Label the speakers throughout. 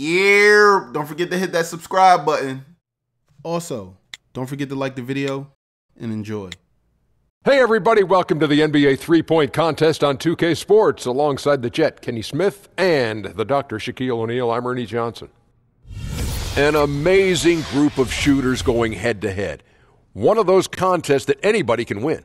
Speaker 1: Yeah, don't forget to hit that subscribe button. Also, don't forget to like the video and enjoy.
Speaker 2: Hey, everybody, welcome to the NBA three point contest on 2K Sports alongside the Jet, Kenny Smith, and the Dr. Shaquille O'Neal. I'm Ernie Johnson. An amazing group of shooters going head to head. One of those contests that anybody can win.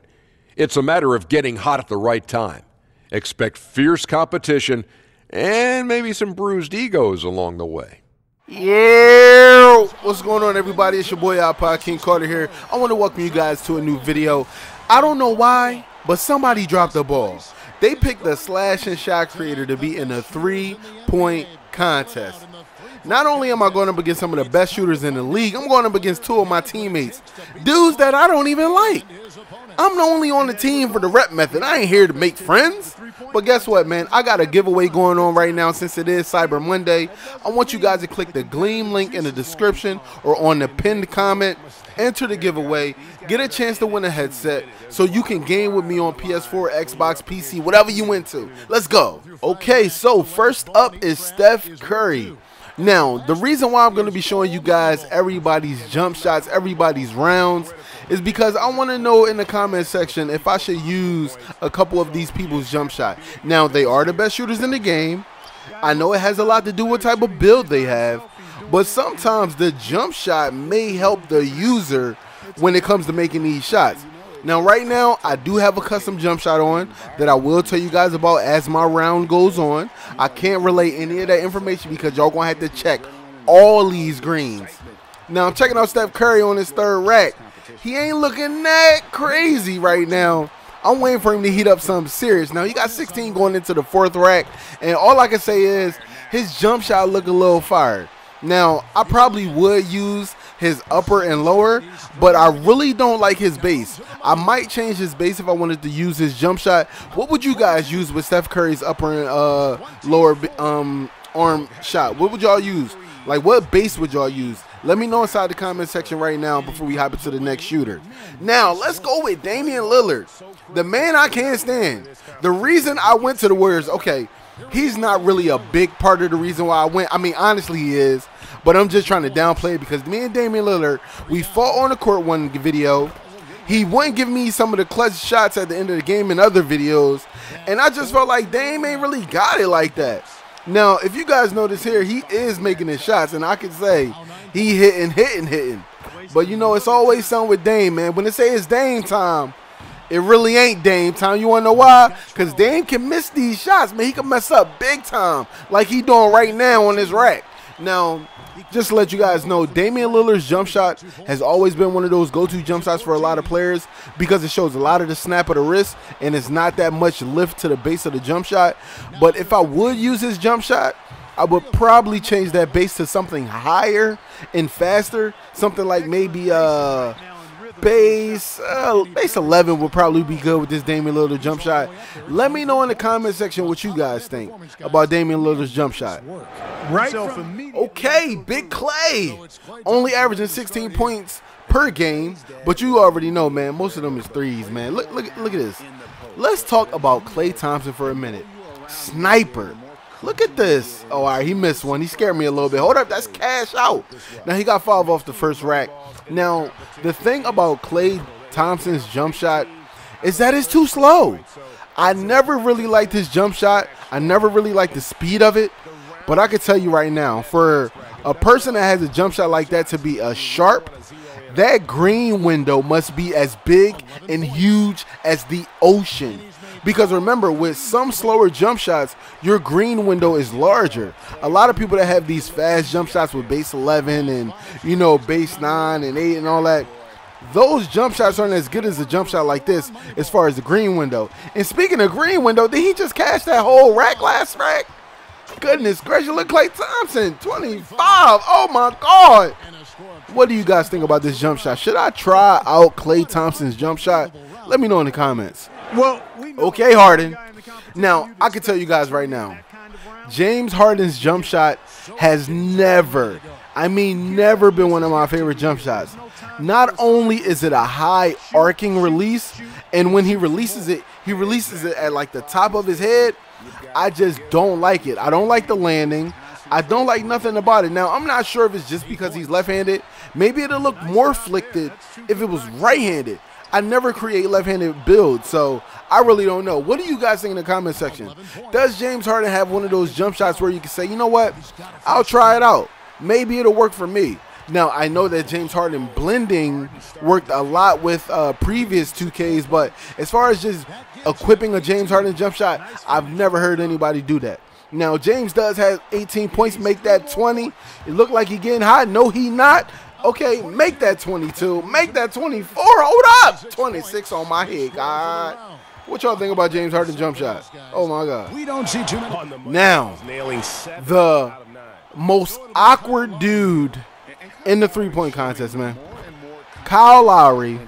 Speaker 2: It's a matter of getting hot at the right time. Expect fierce competition and maybe some bruised egos along the way.
Speaker 1: Yeah, what's going on, everybody? It's your boy iPod King Carter here. I want to welcome you guys to a new video. I don't know why, but somebody dropped the ball. They picked the slash and shot creator to be in a three point contest. Not only am I going up against some of the best shooters in the league, I'm going up against two of my teammates, dudes that I don't even like. I'm the only on the team for the rep method. I ain't here to make friends. But guess what, man? I got a giveaway going on right now since it is Cyber Monday. I want you guys to click the Gleam link in the description or on the pinned comment. Enter the giveaway. Get a chance to win a headset so you can game with me on PS4, Xbox, PC, whatever you into. Let's go. Okay, so first up is Steph Curry. Now, the reason why I'm going to be showing you guys everybody's jump shots, everybody's rounds, is because I want to know in the comment section if I should use a couple of these people's jump shot. Now, they are the best shooters in the game. I know it has a lot to do with type of build they have, but sometimes the jump shot may help the user when it comes to making these shots. Now, right now, I do have a custom jump shot on that I will tell you guys about as my round goes on. I can't relay any of that information because y'all gonna have to check all these greens. Now, I'm checking out Steph Curry on his third rack. He ain't looking that crazy right now. I'm waiting for him to heat up something serious. Now, he got 16 going into the fourth rack, and all I can say is his jump shot look a little fired. Now, I probably would use his upper and lower, but I really don't like his base. I might change his base if I wanted to use his jump shot. What would you guys use with Steph Curry's upper and uh, lower um, arm shot? What would y'all use? Like, what base would y'all use? Let me know inside the comment section right now before we hop into the next shooter. Now, let's go with Damian Lillard, the man I can't stand. The reason I went to the Warriors, okay, he's not really a big part of the reason why I went. I mean, honestly, he is. But I'm just trying to downplay it because me and Damian Lillard, we fought on the court one video. He wouldn't give me some of the clutch shots at the end of the game in other videos. And I just felt like Dame ain't really got it like that. Now, if you guys notice here, he is making his shots. And I can say he hitting, hitting, hitting. But you know, it's always something with Dame, man. When they say it's Dame time, it really ain't Dame time. You want to know why? Because Dame can miss these shots, man. He can mess up big time like he doing right now on his rack. Now, just to let you guys know, Damian Lillard's jump shot has always been one of those go-to jump shots for a lot of players because it shows a lot of the snap of the wrist and it's not that much lift to the base of the jump shot. But if I would use his jump shot, I would probably change that base to something higher and faster, something like maybe uh base uh, base 11 would probably be good with this Damian Lillard jump shot. Let me know in the comment section what you guys think about Damian Lillard's jump shot. Right. Okay, Big Klay. Only averaging 16 points per game, but you already know, man, most of them is threes, man. Look look look at this. Let's talk about Klay Thompson for a minute. Sniper. Look at this. Oh, all right, he missed one. He scared me a little bit. Hold up, that's cash out. Now he got five off the first rack. Now, the thing about Klay Thompson's jump shot is that it's too slow. I never really liked his jump shot. I never really liked the speed of it. But I can tell you right now, for a person that has a jump shot like that to be a sharp, that green window must be as big and huge as the ocean. Because remember, with some slower jump shots, your green window is larger. A lot of people that have these fast jump shots with base 11 and, you know, base 9 and 8 and all that, those jump shots aren't as good as a jump shot like this as far as the green window. And speaking of green window, did he just cash that whole rack last rack? Goodness gracious, look like Thompson, 25. Oh my God. What do you guys think about this jump shot? Should I try out Klay Thompson's jump shot? Let me know in the comments. Well, okay, Harden. Now, I can tell you guys right now, James Harden's jump shot has never, I mean, never been one of my favorite jump shots. Not only is it a high arcing release, and when he releases it, he releases it at like the top of his head. I just don't like it. I don't like the landing. I don't like nothing about it. Now, I'm not sure if it's just because he's left-handed. Maybe it'll look more flicked if it was right-handed. I never create left-handed builds, so I really don't know. What do you guys think in the comment section? Does James Harden have one of those jump shots where you can say, you know what, I'll try it out. Maybe it'll work for me. Now I know that James Harden blending worked a lot with uh, previous 2Ks, but as far as just equipping a James Harden jump shot, I've never heard anybody do that. Now James does have 18 points, make that 20. It looked like he getting hot. No, he not. Okay, make that 22. Make that 24. Hold up. 26 on my head, God. What y'all think about James Harden jump shot? Oh my God. We don't see too many. Now, the most awkward dude in the three-point contest, man. Kyle Lowry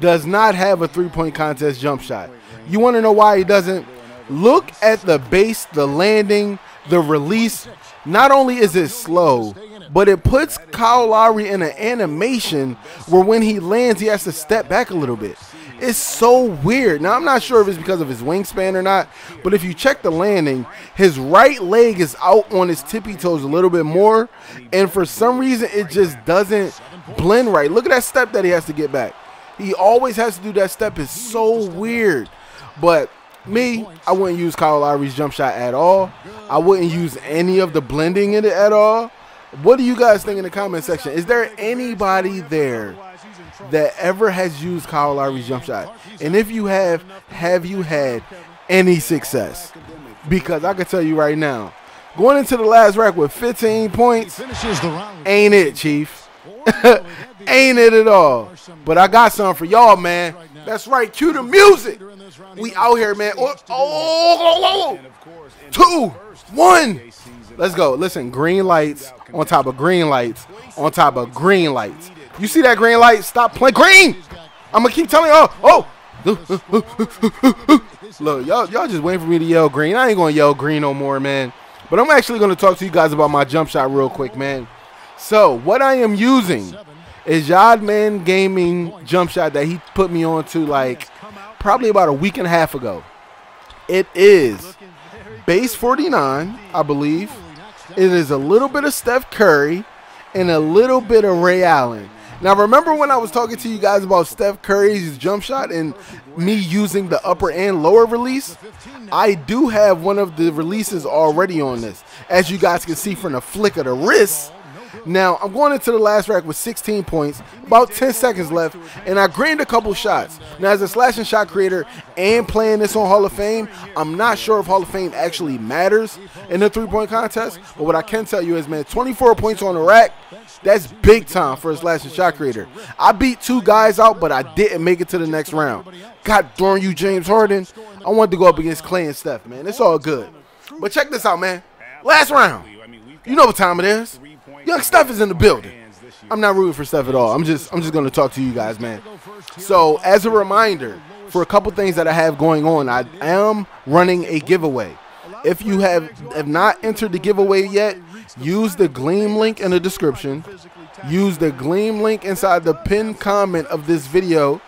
Speaker 1: does not have a three-point contest jump shot. You want to know why he doesn't? Look at the base, the landing, the release. Not only is it slow, but it puts Kyle Lowry in an animation where when he lands, he has to step back a little bit. It's so weird. Now, I'm not sure if it's because of his wingspan or not, but if you check the landing, his right leg is out on his tippy toes a little bit more, and for some reason, it just doesn't blend right. Look at that step that he has to get back. He always has to do that step. It's so weird. But me, I wouldn't use Kyle Lowry's jump shot at all. I wouldn't use any of the blending in it at all. What do you guys think in the comment section? Is there anybody there that ever has used Kyle Lowry's jump shot? And if you have, have you had any success? Because I can tell you right now, going into the last rack with 15 points, ain't it, Chief? ain't it at all? But I got something for y'all, man. That's right. Cue the music. We out here, man. Oh, oh, oh, oh, oh. two, one. Let's go. Listen, green lights on top of green lights on top of green lights. You see that green light? Stop playing green. I'm gonna keep telling you. Oh, oh. Look, y'all, y'all just waiting for me to yell green. I ain't gonna yell green no more, man. But I'm actually gonna talk to you guys about my jump shot real quick, man. So what I am using is Yodman Gaming jump shot that he put me on to like probably about a week and a half ago. It is base 49, I believe. It is a little bit of Steph Curry and a little bit of Ray Allen. Now, remember when I was talking to you guys about Steph Curry's jump shot and me using the upper and lower release? I do have one of the releases already on this. As you guys can see from the flick of the wrist, now, I'm going into the last rack with 16 points, about 10 seconds left, and I greened a couple shots. Now, as a slashing shot creator and playing this on Hall of Fame, I'm not sure if Hall of Fame actually matters in the three-point contest, but what I can tell you is, man, 24 points on the rack, that's big time for a slashing shot creator. I beat two guys out, but I didn't make it to the next round. God darn you, James Harden. I wanted to go up against Klay and Steph, man. It's all good. But check this out, man. Last round. You know what time it is. Young Steph is in the building. I'm not rooting for Steph at all. I'm just I'm just gonna talk to you guys, man. So as a reminder, for a couple things that I have going on, I am running a giveaway. If you have have not entered the giveaway yet, use the Gleam link in the description. Use the Gleam link inside the pinned comment of this video.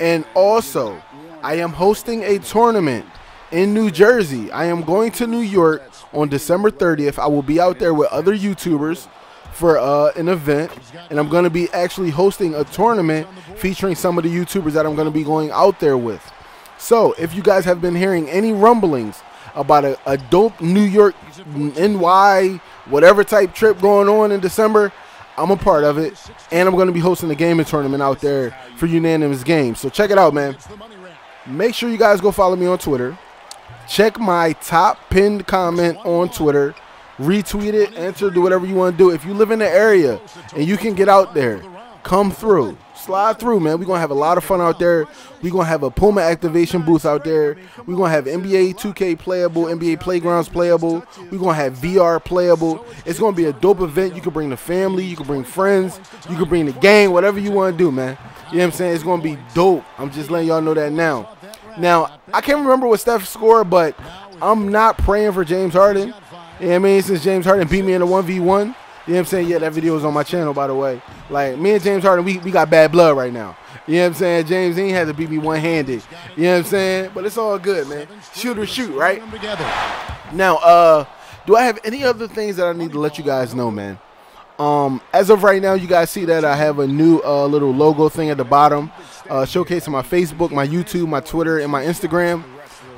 Speaker 1: And also, I am hosting a tournament in New Jersey. I am going to New York on December 30th. I will be out there with other YouTubers for uh, an event, and I'm going to be actually hosting a tournament featuring some of the YouTubers that I'm going to be going out there with. So, if you guys have been hearing any rumblings about a, a dope New York, NY, whatever type trip going on in December, I'm a part of it, and I'm going to be hosting a gaming tournament out there for unanimous games. So check it out, man. Make sure you guys go follow me on Twitter. Check my top pinned comment on Twitter retweet it, enter, do whatever you want to do. If you live in the area and you can get out there, come through. Slide through, man. We're going to have a lot of fun out there. We're going to have a Puma activation booth out there. We're going to have NBA 2K playable, NBA Playgrounds playable. We're going to have VR playable. It's going to be a dope event. You can bring the family, you can bring friends, you can bring the gang, whatever you want to do, man. You know what I'm saying? It's going to be dope. I'm just letting y'all know that now. Now, I can't remember what Steph scored, but I'm not praying for James Harden. You know what I mean? Since James Harden beat me in a 1v1. You know what I'm saying? Yeah, that video is on my channel, by the way. Like, me and James Harden, we, we got bad blood right now. You know what I'm saying? James, he ain't had to beat me one-handed. You know what I'm saying? But it's all good, man. Shoot or shoot, right? Now, uh, do I have any other things that I need to let you guys know, man? Um, as of right now, you guys see that I have a new uh, little logo thing at the bottom, uh, showcasing my Facebook, my YouTube, my Twitter, and my Instagram.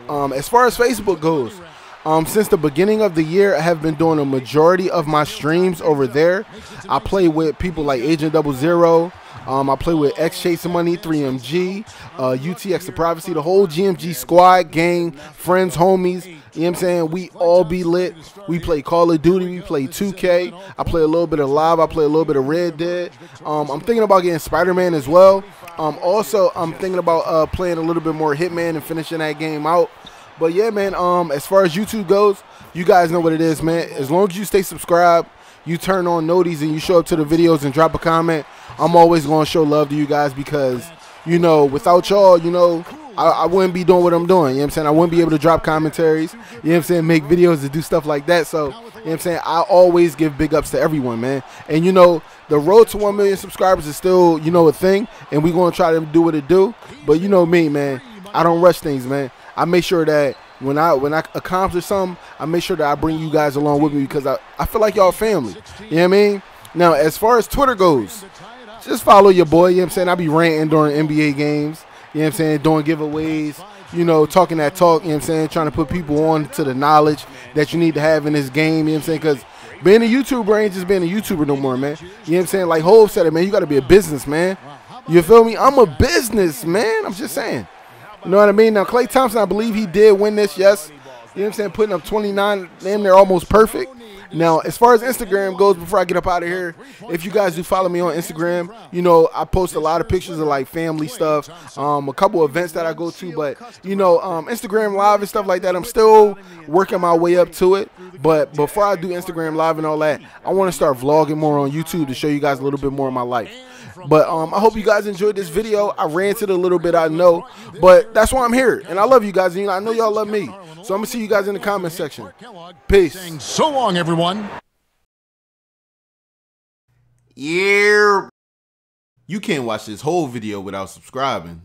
Speaker 1: Um, as far as Facebook goes, um, since the beginning of the year, I have been doing a majority of my streams over there. I play with people like Agent Double Zero. Um, I play with X Chasing Money, 3MG, uh, UTX The Privacy, the whole GMG squad, gang, friends, homies. You know what I'm saying? We all be lit. We play Call of Duty. We play 2K. I play a little bit of Live. I play a little bit of Red Dead. Um, I'm thinking about getting Spider-Man as well. Um, also, I'm thinking about uh, playing a little bit more Hitman and finishing that game out. But yeah, man. Um, as far as YouTube goes, you guys know what it is, man. As long as you stay subscribed, you turn on noties, and you show up to the videos and drop a comment. I'm always going to show love to you guys because, you know, without y'all, you know, I, I, wouldn't be doing what I'm doing. You know what I'm saying? I wouldn't be able to drop commentaries. You know what I'm saying? Make videos and do stuff like that. So, you know what I'm saying? I always give big ups to everyone, man. And, you know, the road to 1 million subscribers is still, you know, a thing. And we're going to try to do what it do. But you know me, man. I don't rush things, man. I make sure that when I when I accomplish something, I make sure that I bring you guys along with me because I, I feel like y'all family. You know what I mean? Now, as far as Twitter goes, just follow your boy. You know what I'm saying? I be ranting during NBA games. You know what I'm saying? Doing giveaways. You know, talking that talk. You know what I'm saying? Trying to put people on to the knowledge that you need to have in this game. You know what I'm saying? Because being a YouTuber ain't just being a YouTuber no more, man. You know what I'm saying? Like Hove said it, man. You got to be a business, man. You feel me? I'm a business, man. I'm just saying. You know what I mean? Now, Klay Thompson, I believe he did win this, yes. You know what I'm saying? Putting up 29, damn near almost perfect. Now, as far as Instagram goes, before I get up out of here, if you guys do follow me on Instagram, you know I post a lot of pictures of like family stuff, um, a couple events that I go to, but you know um, Instagram Live and stuff like that. I'm still working my way up to it, but before I do Instagram Live and all that, I want to start vlogging more on YouTube to show you guys a little bit more of my life. But um, I hope you guys enjoyed this video. I ranted a little bit, I know, but that's why I'm here, and I love you guys, and I know y'all love me. So I'm gonna see you guys in the comment section. Peace.
Speaker 3: So long, everyone.
Speaker 1: Yeah. You can't watch this whole video without subscribing.